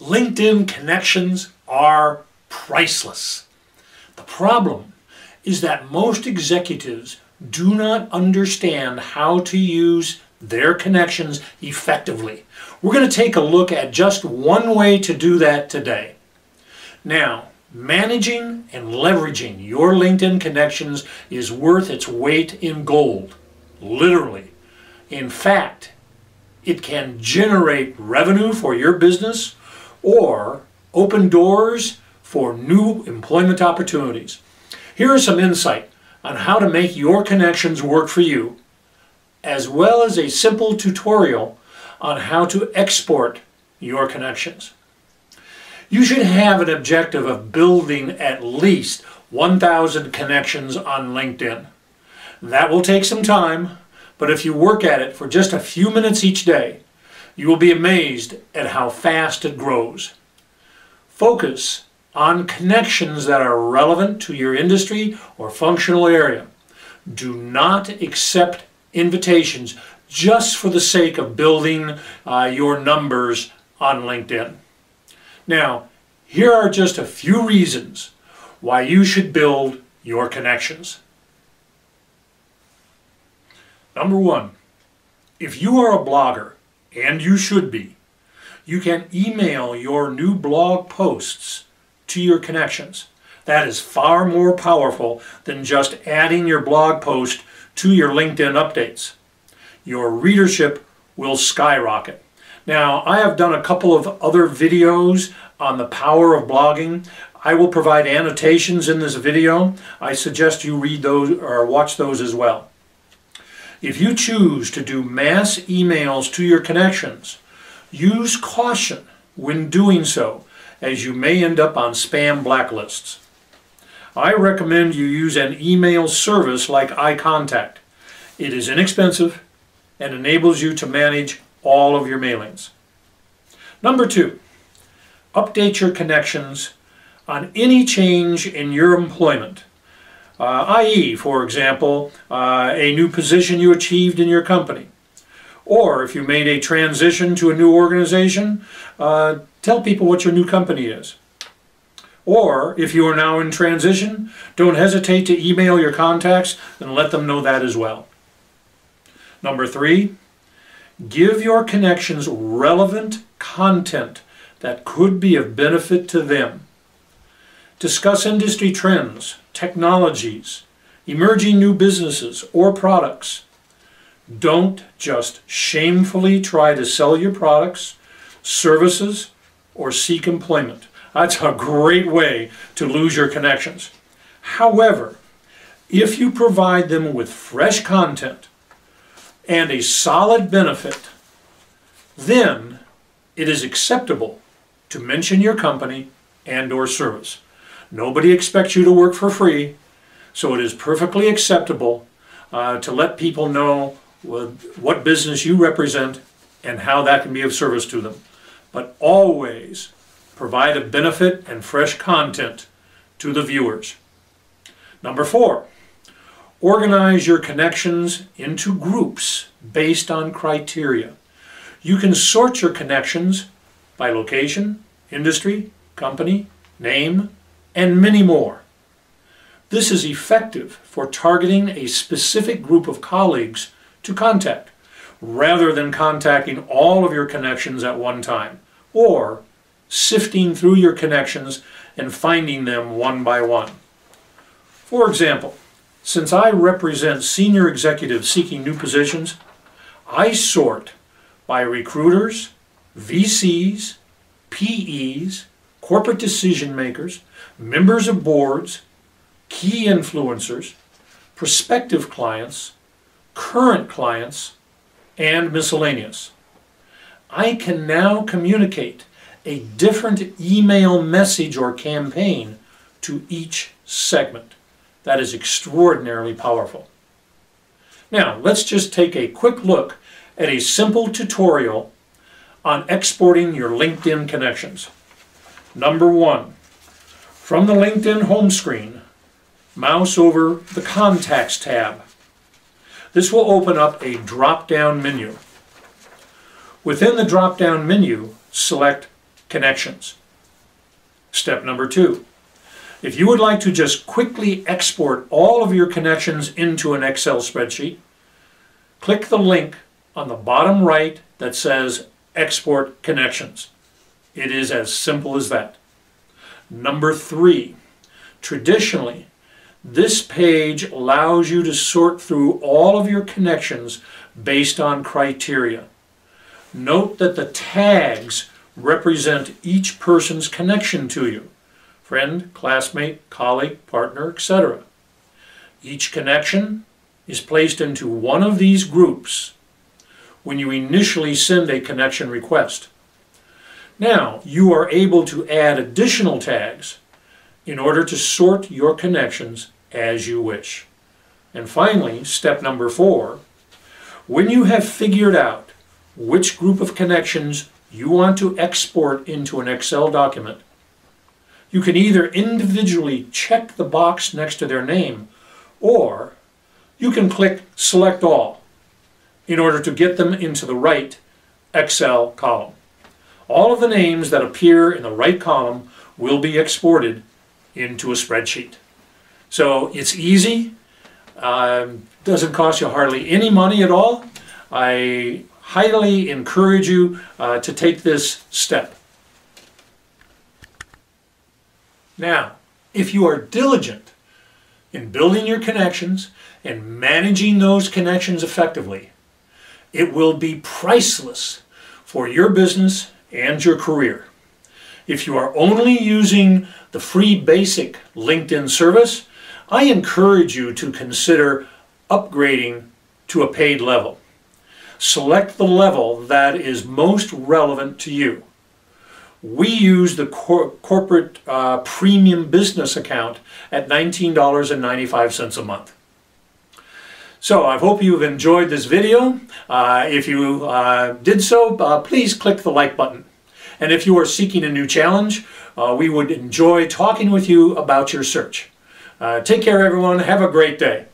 LinkedIn connections are priceless. The problem is that most executives do not understand how to use their connections effectively. We're going to take a look at just one way to do that today. Now, managing and leveraging your LinkedIn connections is worth its weight in gold, literally. In fact, it can generate revenue for your business or open doors for new employment opportunities. Here is some insight on how to make your connections work for you, as well as a simple tutorial on how to export your connections. You should have an objective of building at least 1,000 connections on LinkedIn. That will take some time, but if you work at it for just a few minutes each day, you will be amazed at how fast it grows. Focus on connections that are relevant to your industry or functional area. Do not accept invitations just for the sake of building uh, your numbers on LinkedIn. Now, here are just a few reasons why you should build your connections. Number one, if you are a blogger, and you should be, you can email your new blog posts to your connections. That is far more powerful than just adding your blog post to your LinkedIn updates. Your readership will skyrocket. Now, I have done a couple of other videos on the power of blogging. I will provide annotations in this video. I suggest you read those or watch those as well. If you choose to do mass emails to your connections, use caution when doing so, as you may end up on spam blacklists. I recommend you use an email service like iContact. It is inexpensive and enables you to manage all of your mailings. Number two, update your connections on any change in your employment uh, i.e., for example, uh, a new position you achieved in your company. Or if you made a transition to a new organization, uh, tell people what your new company is. Or if you are now in transition, don't hesitate to email your contacts and let them know that as well. Number three, give your connections relevant content that could be of benefit to them. Discuss industry trends, technologies, emerging new businesses or products. Don't just shamefully try to sell your products, services, or seek employment. That's a great way to lose your connections. However, if you provide them with fresh content and a solid benefit, then it is acceptable to mention your company and or service. Nobody expects you to work for free, so it is perfectly acceptable uh, to let people know what business you represent and how that can be of service to them. But always provide a benefit and fresh content to the viewers. Number four, organize your connections into groups based on criteria. You can sort your connections by location, industry, company, name, and many more. This is effective for targeting a specific group of colleagues to contact, rather than contacting all of your connections at one time, or sifting through your connections and finding them one by one. For example, since I represent senior executives seeking new positions, I sort by recruiters, VCs, PEs, corporate decision makers, members of boards, key influencers, prospective clients, current clients, and miscellaneous. I can now communicate a different email message or campaign to each segment. That is extraordinarily powerful. Now, let's just take a quick look at a simple tutorial on exporting your LinkedIn connections. Number one, from the LinkedIn home screen, mouse over the Contacts tab. This will open up a drop-down menu. Within the drop-down menu, select connections. Step number two. If you would like to just quickly export all of your connections into an Excel spreadsheet, click the link on the bottom right that says Export Connections. It is as simple as that. Number three, traditionally, this page allows you to sort through all of your connections based on criteria. Note that the tags represent each person's connection to you friend, classmate, colleague, partner, etc. Each connection is placed into one of these groups when you initially send a connection request. Now, you are able to add additional tags in order to sort your connections as you wish. And finally, step number four, when you have figured out which group of connections you want to export into an Excel document, you can either individually check the box next to their name or you can click Select All in order to get them into the right Excel column. All of the names that appear in the right column will be exported into a spreadsheet. So it's easy, um, doesn't cost you hardly any money at all. I highly encourage you uh, to take this step. Now, if you are diligent in building your connections and managing those connections effectively, it will be priceless for your business and your career. If you are only using the free basic LinkedIn service, I encourage you to consider upgrading to a paid level. Select the level that is most relevant to you. We use the cor corporate uh, premium business account at $19.95 a month. So I hope you've enjoyed this video. Uh, if you uh, did so, uh, please click the like button. And if you are seeking a new challenge, uh, we would enjoy talking with you about your search. Uh, take care, everyone. Have a great day.